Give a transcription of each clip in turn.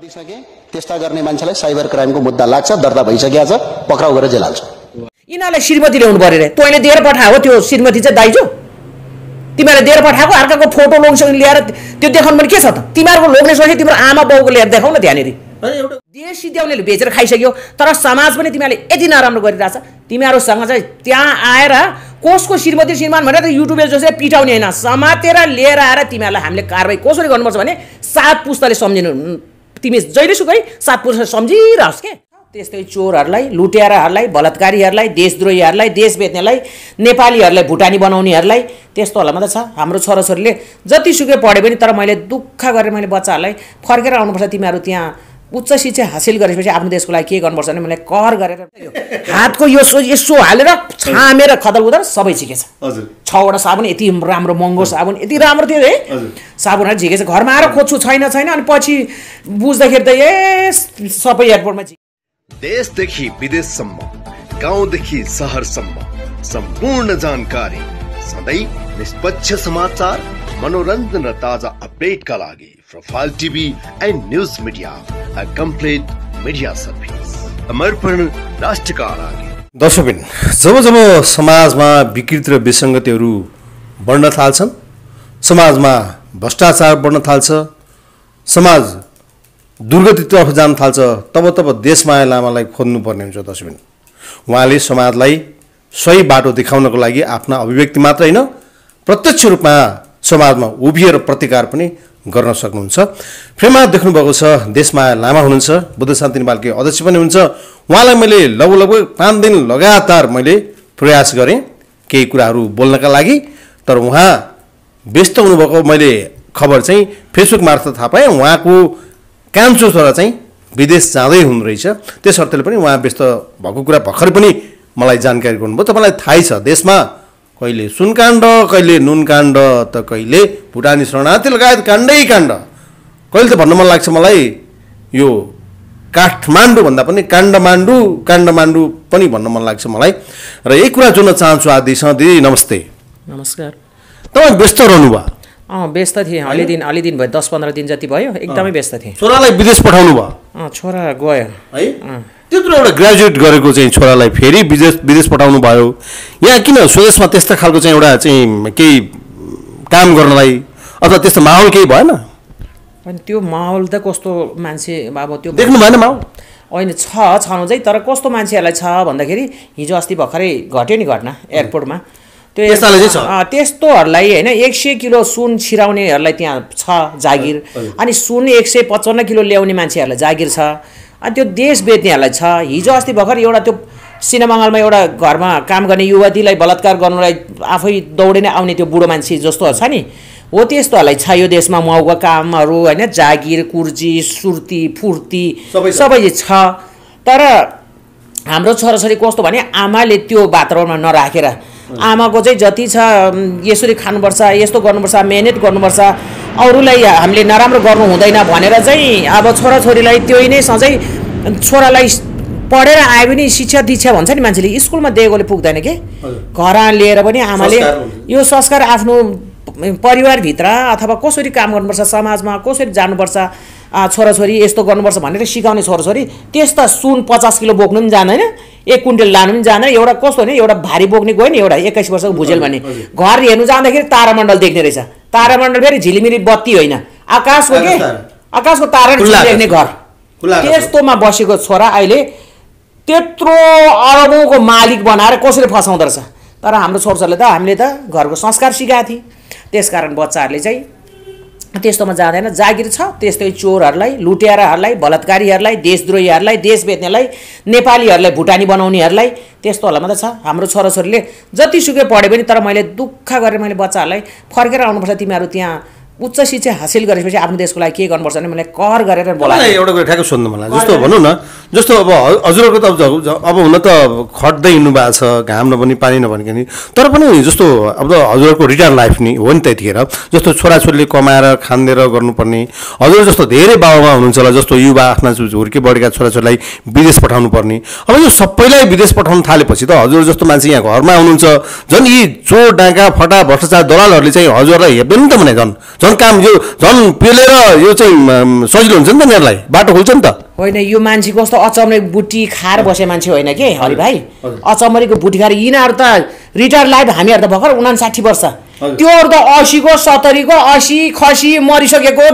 दिइसके त्यस्ता गर्ने मान्छेलाई साइबर क्राइमको मुद्दा लाग्छ दर्ता भइसकेको छ पक्राउ गरेर जेल हाल्छ। यिनीहरूलाई श्रीमती ल्याउनु पऱ्यो रे। तैँले दिएर पठाएको त्यो श्रीमती चाहिँ दाइजो? तिमीहरूले दिएर पठाएको अर्काको फोटो लोनसँग ल्याएर त्यो देखाउनु पनि के छ त? तिमीहरूको लोग्ने सोचे तिम्रो आमा बाउको ल्याएर देखाउ न त्यहाँनिर देश सिद्ध्याउनेले बेचेर खाइसक्यो तर समाज पनि तिमीहरूले यति नराम्रो गरिरहेछ। तिमीहरूसँग चाहिँ त्यहाँ आएर कसको श्रीमती श्रीमान भनेर त युट्युबे जसरी पिटाउने होइन समातेर लिएर आएर तिमीहरूलाई हामीले कारवाही कसरी गर्नुपर्छ भने सात पुस्ताले सम्झिनु तिमी जहिले सुकै सात पुस्ता सम्झिरहोस् के? त्यस्तै चोरहरूलाई लुटेराहरूलाई बलात्कारीहरूलाई देशद्रोहीहरूलाई देश बेच्नेलाई नेपालीहरूलाई भुटानी बनाउनेहरूलाई त्यस्तोहरूलाई मात्रै छ। हाम्रो छोराछोरीले जतिसुकै पढे पनि तर मैले दुःख गरेर मैले बच्चाहरूलाई फर्केर आउनुपर्छ। तिमीहरू त्यहाँ उच्च शिक्षा हासिल गरेपछि आफ्नो देशको लागि के गर्नुपर्छ भने मैले कर गरेर हातको यो सो यसो हालेर छामेर खदल उदर सबै झिकेछ। हजुर। छवटा साबुन यति राम्रो महँगो साबुन यति राम्रो थियो है हजुर। साबुनहरू झिकेछ। घरमा आएर खोज्छु छैन छैन अनि पछि बुझ्दाखेरि त ए सबै एयरपोर्टमा झिक देशदेखि विदेशसम्म गाउँदेखि सहरसम्म सम्पूर्ण जानकारी सधैँ निष्पक्ष समाचार मनोरञ्जन र ताजा अपडेटका लागि। Profile TV and news media a complete media service समर्पण राष्ट्रका दर्शकबिन जब जब समाजमा विकृति र विसङ्गतिहरू बढ्न थाल्छन् समाजमा भ्रष्टाचार बढ्न थाल्छ समाज दुर्गतितर्फ जान थाल्छ तब तब देशमाया लामालाई खोज्नुपर्ने हुन्छ दर्शकबिन उहाँले समाजलाई सही बाटो देखाउनको लागि आफ्ना अभिव्यक्ति मात्र होइन प्रत्यक्ष रूपमा समाजमा उभिएर प्रतिकार पनि गर्न सक्नुहुन्छ। फ्रेममा देख्नुभएको छ देशमाया लामा हुनुहुन्छ बुद्ध शान्ति नेपालकै अध्यक्ष पनि हुन्छ उहाँलाई मैले लगभग लगभग पाँच दिन लगातार मैले प्रयास गरेँ केही कुराहरू बोल्नका लागि तर उहाँ व्यस्त हुनुभएको मैले खबर चाहिँ फेसबुक मार्फत थाहा पाएँ। उहाँको कान्छो छोरा चाहिँ विदेश जाँदै हुनुहुरहेछ त्यस अर्थले पनि उहाँ व्यस्त भएको कुरा भर्खर पनि मलाई जानकारी गर्नुभयो। तपाईँलाई थाहै छ देशमा कहिले सुनकाण्ड कहिले नुनकाण्ड त कहिले भुटानी शरणार्थी लगायत काण्डै काण्ड। कहिले त भन्न मन लाग्छ मलाई यो काठमाडौँ भन्दा पनि काण्डमाण्डु काण्डमाण्डु पनि भन्न मन लाग्छ मलाई। र यही कुरा जोड्न चाहन्छु आदिसँग दिदी नमस्ते। नमस्कार। तपाईँ व्यस्त रहनुभयो। अँ व्यस्त थिएँ। अलि दिन अलि दिन भयो। दस पन्ध्र दिन जति भयो एकदमै व्यस्त थिएँ। छोरालाई विदेश पठाउनु भयो? अँ छोरा गयो। है? त्यत्रो एउटा ग्रेजुएट गरेको चाहिँ छोरालाई फेरि विदेश विदेश पठाउनु भयो। यहाँ किन स्वदेशमा त्यस्तो खालको चाहिँ एउटा चाहिँ केही काम गर्नलाई अथवा त्यस्तो माहौल केही भएन? अनि त्यो माहौल त कस्तो मान्छे अब त्यो देख्नु भएन माहौल? होइन छ छनु चाहिँ तर कस्तो मान्छेहरूलाई छ भन्दाखेरि हिजो अस्ति भर्खरै घट्यो नि घटना एयरपोर्टमा। त्यो त्यस्तोहरूलाई होइन एक सय किलो सुन छिराउनेहरूलाई त्यहाँ छ जागिर। अनि सुन एक सय पचपन्न किलो ल्याउने मान्छेहरूलाई जागिर छ। अनि त्यो देश बेच्नेहरूलाई छ। हिजो अस्ति भर्खर एउटा त्यो सिनेमाङ्गलमा एउटा घरमा काम गर्ने युवतीलाई बलात्कार गर्नुलाई आफै दौडे नै आउने त्यो बुढो मान्छे जस्तो छ नि। हो त्यस्तोहरूलाई छ यो देशमा माउको कामहरू होइन जागिर कुर्जी सुर्ती फुर्ती सबै। सबै छ। तर हाम्रो छोराछोरी कस्तो भने आमाले त्यो वातावरणमा नराखेर। आमाको चाहिँ जति छ यसरी खानुपर्छ यस्तो गर्नुपर्छ मिहिनेत गर्नुपर्छ अरूलाई हामीले नराम्रो गर्नु हुँदैन भनेर चाहिँ अब छोराछोरीलाई त्यही नै सधैँ छोरालाई पढेर आए पनि शिक्षा दीक्षा भन्छ नि मान्छेले। स्कुलमा दिएकोले पुग्दैन के? घर लिएर पनि आमाले। यो संस्कार आफ्नो परिवारभित्र अथवा कसरी काम गर्नुपर्छ समाजमा कसरी जानुपर्छ छोराछोरी यस्तो गर्नुपर्छ भनेर सिकाउने छोराछोरी त्यस्ता सुन पचास किलो बोक्नु पनि जान्दैन एक कुइन्टल लानु पनि जान्दैन एउटा कस्तो भने एउटा भारी बोक्ने गयो नि एउटा एक्काइस वर्षको भुजेल भने। घर हेर्नु जाँदाखेरि तारामण्डल देख्ने रहेछ। तारामण्डल फेरि झिलिमिली बत्ती होइन। आकाशको के? आकाश तारा। आकाशको तारा देख्ने। घर। त्यस्तोमा बसेको छोरा अहिले त्यत्रो अरबौँको मालिक बनाएर कसरी फसाउँदो रहेछ। तर हाम्रो छोराछोरीले त हामीले त घरको संस्कार सिकाएको थियौँ। त्यसकारण बच्चाहरूले चाहिँ त्यस्तोमा जाँदैन। जागिर छ त्यस्तै चोरहरूलाई लुटेराहरूलाई बलात्कारीहरूलाई देशद्रोहीहरूलाई देश बेच्नेलाई नेपालीहरूलाई भुटानी बनाउनेहरूलाई त्यस्तोहरूलाई मात्रै छ। हाम्रो छोराछोरीले जतिसुकै पढे पनि तर मैले दुःख गरेर मैले बच्चाहरूलाई फर्केर आउनुपर्छ। तिमीहरू त्यहाँ उच्च शिक्षा हासिल गरेपछि आफ्नो देशको लागि के गर्नुपर्छ भने मैले कर गरेर मलाई बोलाएँ एउटा कुरा ठ्याक्क सोध्नु मलाई। जस्तो भनौँ न जस्तो अब हजुरहरूको त अब अब हुन त खट्दै हिँड्नु भएको छ घाम नभनी पानी नभनिकन नि। तर पनि जस्तो अब त हजुरहरूको रिटायर लाइफ नि हो नि त्यतिखेर। जस्तो छोराछोरीले कमाएर खाँदेर गर्नुपर्ने। हजुर जस्तो धेरै बाबामा हुनुहुन्छ होला जस्तो युवा आफ्ना हुर्के बढेका छोराछोरीलाई विदेश पठाउनु पर्ने अब यो सबैलाई विदेश पठाउनु थालेपछि त हजुर जस्तो मान्छे यहाँ घरमा हुनुहुन्छ झन् यी चोर डाँका फटा भ्रष्टाचार दलालहरूले चाहिँ हजुरलाई हेप्दैन नि त भने झन् झन् काम यो झन् पेलेर यो चाहिँ सजिलो हुन्छ नि त यिनीहरूलाई। बाटो खोल्छ नि त। होइन यो मान्छे कस्तो अचम्मै बुटी खाएर बसे मान्छे होइन के हरि भाइ अचम्मरीको बुटी खाएर यिनीहरू त रिटायर लाइफ हामीहरू त भर्खर उनासाठी वर्ष। त्योहरू त असीको सत्तरीको असी खसी मरिसकेको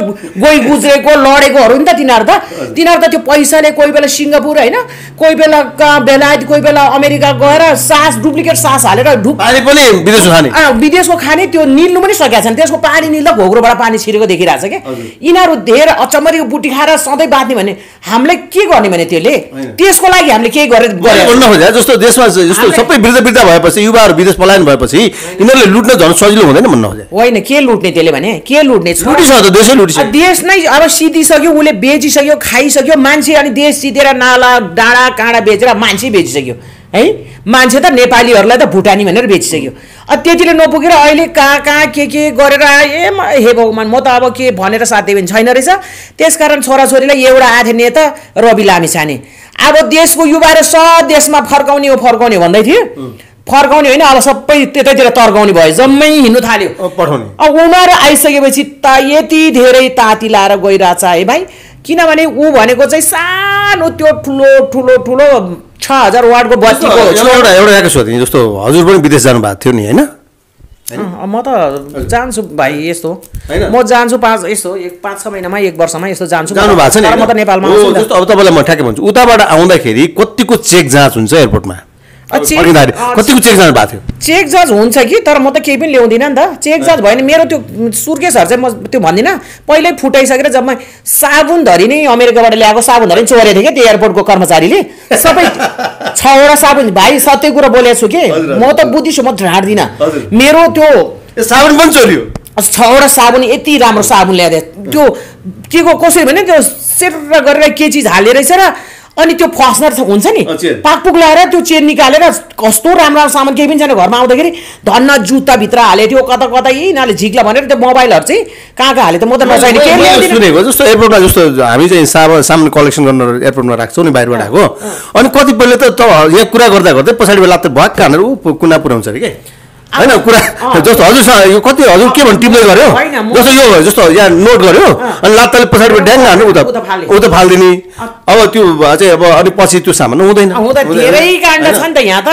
गोइ गुज्रेको लडेकोहरू नि त तिनीहरू त। तिनीहरू त त्यो पैसाले कोही बेला सिङ्गापुर होइन कोही बेला कहाँ बेलायत कोही बेला अमेरिका गएर सास डुप्लिकेट सास हालेर पानी विदेशको खाने। त्यो निल्नु पनि सकेका छन्। त्यसको पानी निल्दा घोग्रोबाट पानी छिरेको देखिरहेको छ क्या यिनीहरू धेरै अचम्मरीको बुटी खाएर सधैँ बाँध्ने भने हामीलाई के गर्ने भने त्यसले? त्यसको लागि हामीले केही गरेर जस्तो देशमा जस्तो हामीले- सबै वृद्ध वृद्ध भएपछि युवाहरू विदेश पलायन भएपछि यिनीहरूले लुट्न झन् सजिलो हुँदैन भन्न खोजेँ होइन के लुट्ने त्यसले भने? के लुट्ने लुटिसक्यो देशै नै अब सिधिसक्यो उसले बेचिसक्यो खाइसक्यो मान्छे अनि देश सिधेर नाला डाँडा काँडा बेचेर मान्छे बेचिसक्यो है? मान्छे त नेपालीहरूलाई त भुटानी भनेर बेचिसक्यो। अब त्यतिले नपुगेर अहिले कहाँ कहाँ के के गरेर ए म हे भगवान् म त अब के भनेर साध्य पनि छैन रहेछ। त्यसकारण छोराछोरीलाई एउटा आथे नेता रवि लामिछाने। अब देशको युवाहरू सब देशमा फर्काउने हो फर्काउने भन्दै थियो। फर्काउने होइन अब सबै त्यतैतिर तर्काउने भयो जम्मै हिँड्नु थाल्यो। पठाउने। अब उनीहरू आइसकेपछि त यति धेरै ताती लाएर गइरहेछ है भाइ। किनभने ऊ भनेको चाहिँ सानो त्यो ठुलो ठुलो ठुलो छ हजार वार्डको बत्तीको एउटा एउटा सोधेँ जस्तो हजुर पनि विदेश जानुभएको थियो नि होइन? म त जान्छु भाइ यस्तो? म जान्छु पाँच यस्तो एक पाँच छ महिनामा एक वर्षमा यस्तो जान्छु। जानु भएको छ नि म त? नेपालमा अब तपाईँलाई म ठ्याक्कै भन्छु उताबाट आउँदाखेरि कतिको चेक जाँच हुन्छ एयरपोर्टमा? कतिको चेक जानु भएको थियो? चेक जज हुन्छ कि तर म त केही पनि ल्याउँदिनँ नि त। चेक जज भयो भने मेरो त्यो सुर्केसहरू चाहिँ म त्यो भन्दिनँ। पहिल्यै फुटाइसकेर जब म साबुनधरि नै अमेरिकाबाट ल्याएको साबुनधरि चोरेको थिएँ कि त्यो एयरपोर्टको कर्मचारीले। सबै छवटा साबुन भाइ सत्य कुरा बोलेको छु कि? म त बुद्धिस्ट हो, म ढाँट्दिनँ। मेरो त्यो साबुन पनि चोरियो? छवटा साबुन यति राम्रो साबुन ल्याएको त्यो के को कसरी भने त्यो सेर गरेर के चिज हाल्ने रहेछ र अनि त्यो फस्नर हुन्छ नि। पाकपुक लगाएर त्यो चेन निकालेर कस्तो राम्रो राम्रो सामान केही पनि छैन घरमा आउँदाखेरि धन्न जुत्ताभित्र हालेको थियो कता कता यही यिनीहरूले झिक्ला भनेर त्यो मोबाइलहरू चाहिँ कहाँ कहाँ हाले त म त नचाहिने सुनेको जस्तो एयरपोर्टमा जस्तो हामी चाहिँ सामान सामान कलेक्सन गर्न एयरपोर्टमा राख्छौँ नि बाहिरबाट आएको। अनि कतिपयले त त यहाँ कुरा गर्दा गर्दै पछाडिबाट लात्ते भक्क हानेर ऊ कुना पुऱ्याउँछ अरे के? होइन कुरा। जस्तो हजुरसँग यो कति हजुर के भन्नु टिप्दै गर्यो? जस्तो यो जस्तो यहाँ नोट गर्यो। अनि लात्ताले पछाडिबाट ड्याङ हान्नु उता उता फालिदिने। अब त्यो चाहिँ अब अनि पछि त्यो सामान हुँदैन।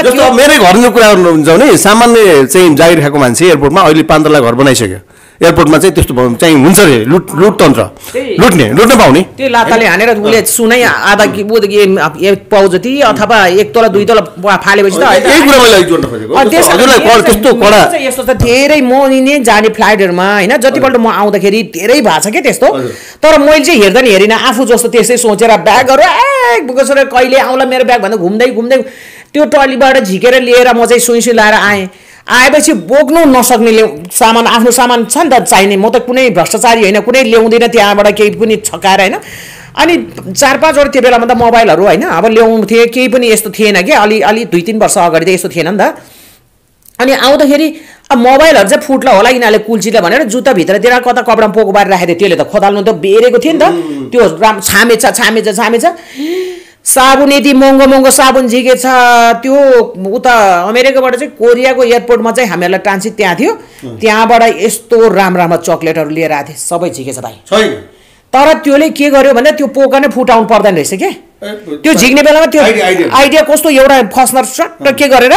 जस्तो मेरै घरको कुरा हुन्छ भने सामान्य चाहिँ जागिर खाएको मान्छे एयरपोर्टमा अहिले पाँच तला घर बनाइसक्यो। एयरपोर्टमा चाहिँ त्यस्तो चाहिँ हुन्छ अरे लुट लुटतन्त्र। लुट्ने लुट्न पाउने। त्यो लाताले हानेर उसले सुनै आधा एक पाउ जति अथवा एक तला दुई तला फालेपछि त यस्तो छ धेरै म नै जाने फ्लाइटहरूमा होइन जतिपल्ट म आउँदाखेरि धेरै भएको छ क्या त्यस्तो। तर मैले चाहिँ हेर्दा नि हेरिनँ आफू जस्तो त्यस्तै सोचेर ब्यागहरू ए कहिले आउँला मेरो ब्याग भन्दा घुम्दै घुम्दै त्यो टलीबाट झिकेर लिएर म चाहिँ सुई सुई लाएर आएँ। आएपछि बोक्नु नसक्ने सामान आफ्नो सामान छ नि त चाहिने। म त कुनै भ्रष्टाचारी होइन कुनै ल्याउँदिनँ त्यहाँबाट केही पनि छकाएर होइन। अनि चार पाँचवटा त्यो बेलामा त मोबाइलहरू होइन अब ल्याउँथे केही पनि यस्तो थिएन कि? अलि अलि दुई तिन वर्ष अगाडि त यस्तो थिएन नि त। अनि आउँदाखेरि अब मोबाइलहरू चाहिँ फुट्ला होला यिनीहरूले कुल्चिला भनेर जुत्ताभित्रतिर कता कपडामा पोको बारेर राखेको थियो त्यसले त खोदाल्नु त बेरेको थियो नि त। त्यो राम छामेछ छामेछ छामेछ। साबुन यति महँगो महँगो साबुन झिकेछ त्यो उता अमेरिकाबाट चाहिँ कोरियाको एयरपोर्टमा चाहिँ हामीहरूलाई ट्रान्सिट त्यहाँ थियो। त्यहाँबाट यस्तो राम्रो राम्रो चक्लेटहरू लिएर आएको थिएँ सबै झिकेछ भाइ। छैन। तर त्यसले के गर्यो भने त्यो पोका नै फुटाउनु पर्दैन रहेछ के? त्यो झिक्ने बेलामा त्यो। आइडिया कस्तो एउटा फस्नर सट्ट के गरेर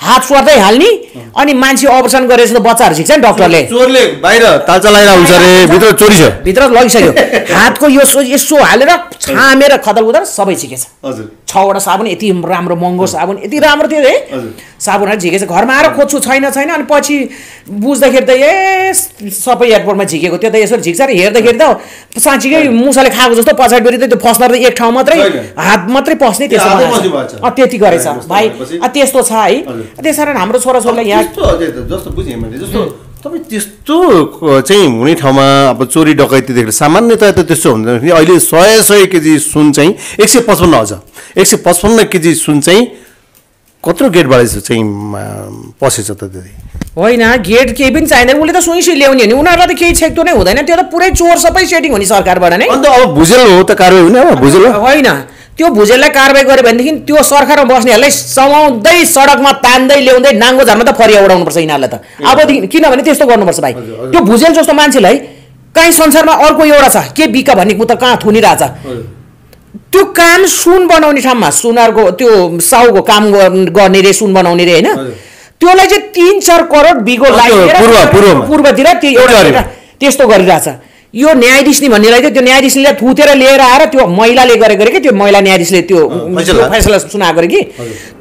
हात स्वार्दै हाल्ने अनि मान्छे अपरेसन गरेर त बच्चाहरू झिक्छ नि डक्टरले। चोरले बाहिर तालचा लगाएर हुन्छ अरे भित्र चोरी छ। भित्र लगिसक्यो। हातको यो यसो हालेर छामेर खदल उदल सबै झिकेछ। हजुर। छवटा साबुन यति राम्रो महँगो साबुन यति राम्रो थियो है। साबुनहरू झिकेछ घरमा आएर खोज्छु छैन छैन अनि पछि बुझ्दाखेरि त ए सबै एयरपोर्टमा झिकेको त्यो त यसो झिक्छ र हेर्दाखेरि त साँच्चीकै मुसाले खाएको जस्तो पछाडिपट्टि त त्यो फस्नर त एक ठाउँ मात्रै। हात मात्रै पस्ने त्यो त्यस्तो हातै बनाएको छ। पस्ने भएको छ। अँ, त्यति गरेछ। भाइ त्यस्तो छ है। त्यस कारण हाम्रो छोराछोरीलाई यहाँ तपाईँ त्यस्तो चाहिँ हुने ठाउँमा अब चोरी डकैती सामान्यतया त त्यस्तो हुँदैन। अहिले सय सय केजी सुन चाहिँ एक सय पचपन्न अझ। एक सय पचपन्न केजी सुन चाहिँ कत्रो गेटबाट चाहिँ पसेछ त त्यति होइन गेट केही पनि चाहिँदैन। उसले त सुइसी ल्याउने हो नि। उनीहरूलाई त केही छेक्तो नै हुँदैन। त्यो त पुरै चोर सबै सेटिङ हो नि सरकारबाट नै। अन्त अब भुजेल हो त कारवाही हुने अब भुजेल हो। होइन। त्यो भुजेललाई कारवाही गर्यो भनेदेखि त्यो सरकारमा बस्नेहरूलाई समाउँदै सडकमा तान्दै ल्याउँदै नाङ्गो झारमा त फरिया उडाउनुपर्छ यिनीहरूलाई त। अबदेखि किनभने त्यस्तो गर्नुपर्छ भाइ। त्यो भुजेल जस्तो मान्छेलाई कहीँ संसारमा अर्को एउटा छ के बिका भन्ने त कहाँ थुनिरहेछ। त्यो काम सुन बनाउने ठाउँमा सुनारको त्यो साउको काम गर- गर्ने रे सुन बनाउने रे होइन? त्योलाई चाहिँ तिन चार करोड बिगो। पूर्वतिर त्यो एउटा त्यसतो गरिरहेछ। यो न्यायाधीशले भन्नेलाई चाहिँ त्यो न्यायाधीशले थुतेर लिएर आएर त्यो महिलाले गरेको अरे कि? त्यो महिला न्यायाधीशले त्यो फैसला। सुनाएको अरे कि?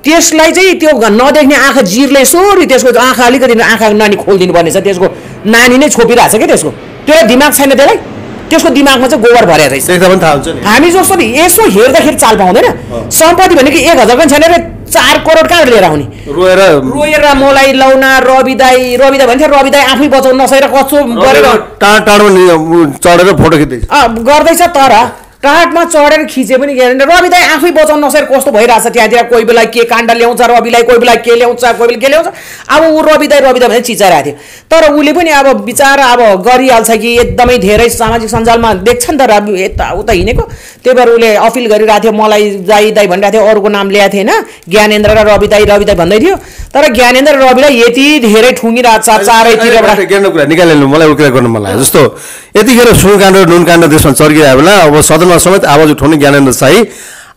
त्यसलाई चाहिँ त्यो नदेख्ने आँखा जिरले सोरी त्यसको आँखा अलिकति आँखा नानी खोलिदिनु पर्ने छ त्यसको नानी नै छोपिरहेछ क्या त्यसको? त्यो दिमाग छैन त्यसलाई? त्यसको दिमागमा चाहिँ गोबर भरेको रहेछ। हामी जस्तो नि यसो हेर्दाखेरि चाल पाउँदैन। सम्पत्ति भनेको एक हजार पनि छैन रे चार करोड कहाँ लिएर आउने? रोएर रोएर मलाई लौना रवि दाई रवि दाई भन्छ रवि दाई आफै बचाउन नसकेर कस्तो गरेर टाढ टाढोमा नि- चढेर फोटो खिच्दैछ। गर्दैछ तर टाटमा चढेर खिचे पनि के अरे रवि दाई आफै बचाउन नसकेर कस्तो भइरहेछ त्यहाँतिर? कोही बेला के काण्ड ल्याउँछ रविलाई कोही बेला के ल्याउँछ कोही बेला के ल्याउँछ? अब ऊ रवि दाई रवि दाई भनेर चिचाइरहेको थियो। तर उसले पनि अब बिचरा अब गरिहाल्छ कि एकदमै धेरै सामाजिक सञ्जालमा देख्छ नि त अब यता उता हिँडेको। त्यही भएर उसले अपिल गरिरहेको थियो मलाई दाई दाई भनिरहेको थियो अरूको नाम ल्याएको थिएन। ज्ञानेन्द्र र रवि दाई रवि दाई भन्दै थियो। तर ज्ञानेन्द्र रविलाई यति धेरै ठुङ्गिरहेको छ चारैतिरबाट ज्ञानको कुरा निकालिहाल्नु मलाई जस्तो यतिखेर सुनकाण्ड र नुनकाण्ड देशमा चर्किरहेको बेला अब सदनमा समेत आवाज उठाउने ज्ञानेन्द्र शाही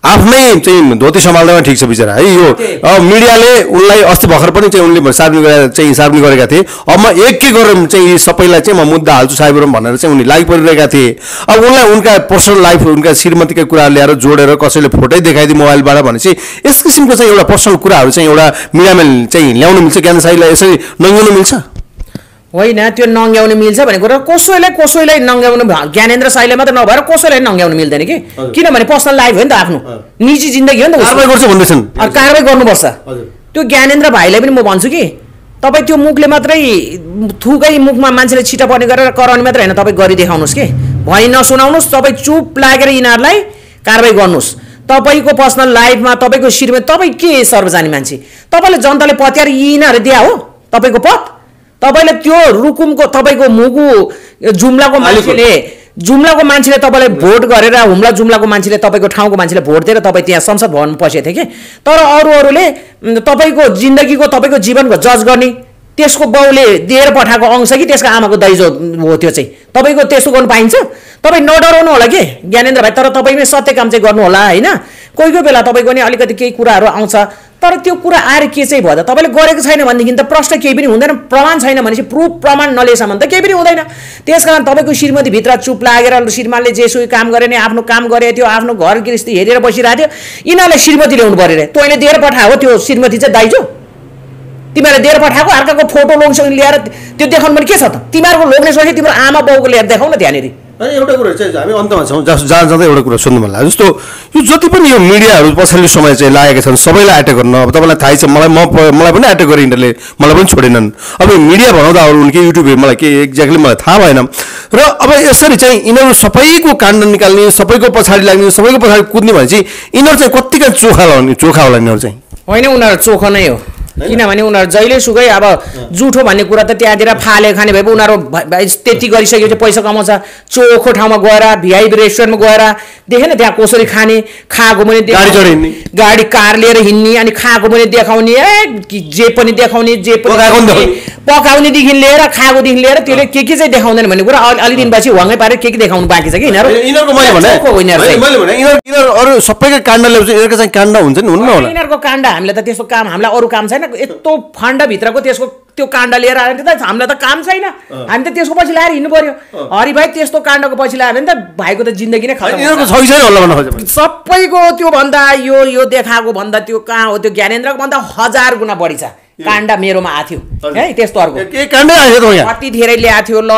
आफ्नै चाहिँ धोती सम्हाल्दैमा ठिक छ बिचरा। है यो अब मिडियाले उनलाई अस्ति भर्खर पनि चाहिँ उनले सार्वजनिक गरेर चाहिँ सार्वजनिक गरेका थिए। अब म एक के गरेर चाहिँ यी सबैलाई चाहिँ म मुद्दा हाल्छु साइबरम भनेर चाहिँ उनी लागि परिरहेका थिए। अब उनलाई उनका पर्सनल लाइफ उनका श्रीमतीका कुरा ल्याएर जोडेर कसैले फोटै देखाइदिए मोबाइलबाट भनेपछि यस किसिमको चाहिँ एउटा पर्सनल कुराहरू चाहिँ एउटा मिडियामा चाहिँ ल्याउनु मिल्छ। ज्ञान शाहीलाई यसरी नङ्गाउनु मिल्छ? होइन त्यो नङ्ग्याउनु मिल्छ भनेको कुरा कसैलाई कसैलाई नङ्ग्याउनु ज्ञानेन्द्र साईले मात्रै नभएर कसैलाई नङ्ग्याउनु मिल्दैन कि? किनभने पर्सनल लाइफ हो नि त आफ्नो। निजी जिन्दगी हो नि त। कारवाही गर्नुपर्छ। त्यो ज्ञानेन्द्र भाइलाई पनि म भन्छु कि तपाईँ त्यो मुखले मात्रै थुकै मुखमा मान्छेले छिटो पर्ने गरेर कराउने मात्रै होइन तपाईँ गरिदेखाउनुहोस् कि। भनी नसुनाउनुहोस् तपाईँ चुप लागेर यिनीहरूलाई कारवाही गर्नुहोस्। तपाईँको पर्सनल लाइफमा तपाईँको श्रीमती तपाईँ के सर्वजानी मान्छे? तपाईँले जनताले पत्याएर यिनीहरू दिया हो तपाईँको पद तपाईँले त्यो रुकुमको तपाईँको मुगु जुम्लाको मान्छेले जुम्लाको मान्छेले तपाईँलाई भोट गरेर हुम्ला जुम्लाको मान्छेले तपाईँको ठाउँको मान्छेले भोट दिएर तपाईँ त्यहाँ संसद भवन पसेको थियो कि? तर अरू अरूले तपाईँको जिन्दगीको तपाईँको जीवनको जज गर्ने त्यसको बाउले दिएर पठाएको अंश कि त्यसको आमाको दाइजो हो त्यो चाहिँ? तपाईँको त्यसो गर्नु पाइन्छ? तपाईँ नडराउनु होला कि ज्ञानेन्द्र भाइ? तर तपाईँ पनि सत्य काम चाहिँ गर्नु होला होइन? कोही कोही बेला तपाईँको नि अलिकति केही कुराहरू आउँछ। तर त्यो कुरा आएर के चाहिँ भयो त? तपाईँले गरेको छैन भनेदेखि त प्रश्न केही पनि हुँदैन प्रमाण छैन भनेपछि प्रुफ प्रमाण नलिएसम्म त केही पनि हुँदैन। त्यस कारण तपाईँको श्रीमतीभित्र चुप लागेर श्रीमानले जेसुकै काम गरे नि आफ्नो काम गरेको थियो आफ्नो घर गृहस्थी हेरेर बसिरहेको थियो यिनीहरूलाई श्रीमती ल्याउनु पऱ्यो अरे। तैँले दिएर पठाएको त्यो श्रीमती चाहिँ दाइजो। तिमीहरूले दिएर पठाएको अर्काको फोटो लोङसँग ल्याएर त्यो देखाउनु पनि के छ त? तिमीहरूको लोग्ने सोचे तिम्रो आमा बाउको ल्याएर देखाउ न त्यहाँनिर अनि एउटा कुरा चाहिँ हामी अन्तमा छौँ जस जहाँ जाँदा एउटा कुरा सुन्नु मन लाग्यो जस्तो यो जति पनि यो मिडियाहरू पछाडि समय चाहिँ लागेका छन् सबैलाई एट्याक गर्न अब तपाईँलाई थाहै छ मलाई म मलाई पनि एट्याक गरे यिनीहरूले मलाई पनि छोडेनन्। अब मिडिया भनाउँदा अरू उनकै युट्युब मलाई के एक्ज्याक्टली मलाई थाहा भएन। र अब यसरी चाहिँ यिनीहरू सबैको काण्ड निकाल्ने सबैको पछाडि लाग्ने सबैको पछाडि कुद्ने भनेपछि यिनीहरू चाहिँ कत्तिका चोखा लाउने चोखा होला यिनीहरू चाहिँ। होइन उनीहरू चोखो नै हो। किनभने उनीहरू जहिले सुकै अब जुठो भन्ने कुरा त त्यहाँतिर फाले खाने भए पो उनीहरू त्यति गरिसकेपछि पैसा कमाउँछ। चोखो ठाउँमा गएर भिआइपी रेस्टुरेन्टमा गएर देखेन त्यहाँ कसरी खाने खाएको पनि गाडी कार लिएर हिँड्ने अनि खाएको पनि देखाउने ए जे पनि देखाउने जे पनि। पकाउनेदेखि लिएर खाएकोदेखि लिएर त्यसले के के चाहिँ देखाउँदैन भन्ने कुरा अलि दिनपछि वाङ्गै पारेर के के देखाउनु बाँकी छ कि यिनीहरू? सबैका काण्ड ल्याउँछ यिनीहरूको चाहिँ काण्ड हुन्छ नि हुन्न यिनीहरूको काण्ड हामीलाई त त्यस्तो काम हामीलाई अरू काम छैन। यस्तो फन्डभित्रको त्यसको त्यो काण्ड लिएर आयो भने त हामीलाई त काम छैन। हामी त त्यसको पछि लाएर हिँड्नु पर्यो। हरि भाइ त्यस्तो काण्डको पछि लायो भने त भाइको त जिन्दगी नै खतम। सबैको त्यो भन्दा यो यो देखाएको भन्दा त्यो कहाँ हो त्यो ज्ञानेन्द्रको भन्दा हजार गुणा बढी छ। काण्ड मेरोमा आएको थियो। है त्यस्तोहरूको के काण्डै आएको थियो त यहाँ। कति धेरै ल्याएको थियो ल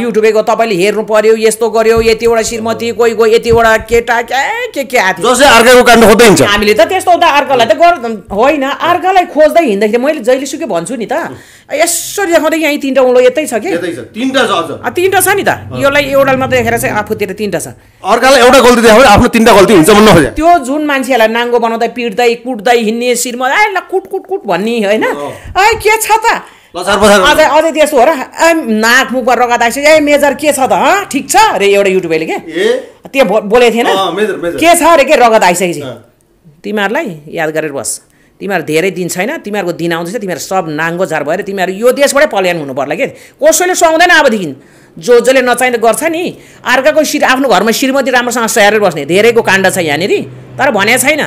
युट्युबेको? तपाईँले हेर्नु पर्यो यस्तो गर्यो यतिवटा श्रीमती कोही कोही यतिवटा केटा के के के आएको थियो। हामीले त त्यस्तो त अर्कालाई त गर होइन अर्कालाई खोज्दै हिँड्दाखेरि मैले जहिलेसुकै भन्छु नि त यसरी देखाउँदै यहाँ तिनवटा उलो यतै छ कि? तिनवटा छ अझ। तिनवटा छ नि त। यसलाई एउटा मात्रै देखेर चाहिँ आफूतिर तिनवटा छ। अर्कालाई एउटा गल्ती देखायो आफ्नो तिनवटा गल्ती हुन्छ भन्न त्यो जुन मान्छेहरूलाई नाङ्गो बनाउँदै पिट्दै कुट्दै हिँड्ने शिरमा ए ल कुट कुट कुट भन्ने होइन। ए के छ त? अझै अझै त्यस्तो हो र? ए नाक मुखमा रगत आइसक्यो ए मेजर के छ त हँ? ठिक छ? अरे एउटा युट्युबले के? त्यो बोलेको थिएन। के छ अरे के रगत आइसकेपछि? तिमीहरूलाई याद गरेर बस। तिमीहरू धेरै दिन छैन तिमीहरूको दिन आउँदैछ तिमीहरू सब नाङ्गो झार भएर तिमीहरू यो देशबाटै पलायन हुनु पर्ला के? कसैले सुहाउँदैन अबदेखि। जो जसले नचाहिँदा गर्छ नि अर्काको श्री आफ्नो घरमा श्रीमती राम्रोसँग स्याहारेर बस्ने धेरैको काण्ड छ यहाँनिर। तर भने छैन।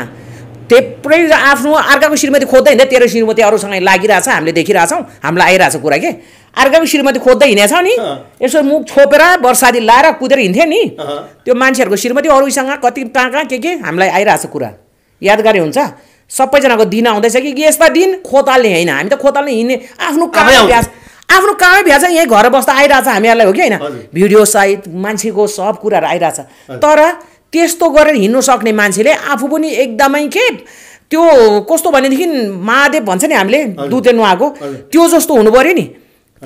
थुप्रै आफ्नो अर्काको श्रीमती खोज्दै हिँड्दै तेरो श्रीमती अरूसँग लागिरहेछ हामीले देखिरहेछौँ हामीलाई आइरहेछ कुरा के? अर्काको श्रीमती खोज्दै हिँडेछ नि यसो मुख छोपेर वर्षादी लाएर कुदेर हिँड्थ्यो नि त्यो मान्छेहरूको श्रीमती अरूसँग कति कहाँ कहाँ के के हामीलाई आइरहेछ कुरा। यादगारी हुन्छ। सबैजनाको दिन आउँदैछ कि यस्ता दिन? खोताल्ने होइन हामी त खोताल्ने हिँड्ने आफ्नो काम। भ्यास आफ्नो कामै भ्याछ यहीँ घर बस्दा आइरहेछ हामीहरूलाई हो कि होइन? भिडियो सहित मान्छेको सब कुराहरू आइरहेछ। तर त्यस्तो गरेर हिँड्नु सक्ने मान्छेले आफू पनि एकदमै के त्यो कस्तो भनेदेखि महादेव भन्छ नि हामीले दुधे नुहाएको त्यो जस्तो हुनु पऱ्यो नि।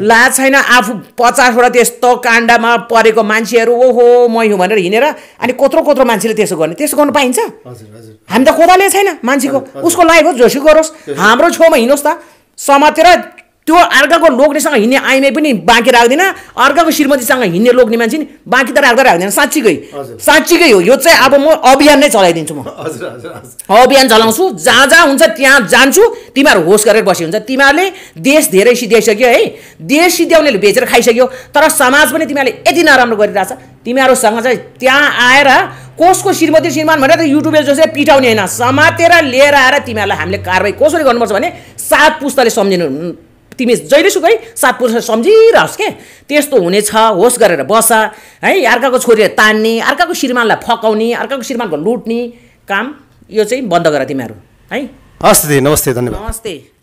लाज छैन आफू पचासवटा त्यस्तो काण्डमा परेको मान्छेहरू ओहो मै हुँ भनेर हिँडेर अनि कत्रो कत्रो मान्छेले त्यसो गर्ने। त्यसो गर्नु पाइन्छ? हामी त खोदाले छैन मान्छेको। उसको लाइफ हो जोसुकै गरोस् हाम्रो छेउमा हिँड्नुहोस् त। समातेर त्यो अर्काको लोग्नेसँग हिँड्ने आइमै पनि बाँकी राख्दिनँ अर्काको श्रीमतीसँग हिँड्ने लोग्ने मान्छे नि बाँकी त राख्दै राख्दैन। साँच्चीकै। साँच्चीकै हो। यो चाहिँ अब म अभियान नै चलाइदिन्छु म। अभियान चलाउँछु। जहाँ जहाँ हुन्छ त्यहाँ जान्छु। तिमीहरू होस गरेर बसी हुन्छ। तिमीहरूले देश धेरै सिद्ध्याइसक्यो है। देश सिद्ध्याउनेले बेचेर खाइसक्यो। तर समाज पनि तिमीहरूले यति नराम्रो गरिरहेछ। तिमीहरूसँग चाहिँ त्यहाँ आएर कसको श्रीमती श्रीमान भनेर युट्युबले जसरी पिटाउने होइन। समातेर लिएर आएर तिमीहरूलाई हामीले कारवाही कसरी गर्नुपर्छ भने सात पुस्ताले सम्झिनु तिमी जहिले सुकै सात पुस्ता सम्झिरहोस् के? त्यस्तो हुनेछ होस गरेर बस है? अर्काको छोरीले तान्ने अर्काको श्रीमानलाई फकाउने अर्काको श्रीमानको लुट्ने काम यो चाहिँ बन्द गर तिमीहरू है? हस् दिदी नमस्ते धन्यवाद। नमस्ते।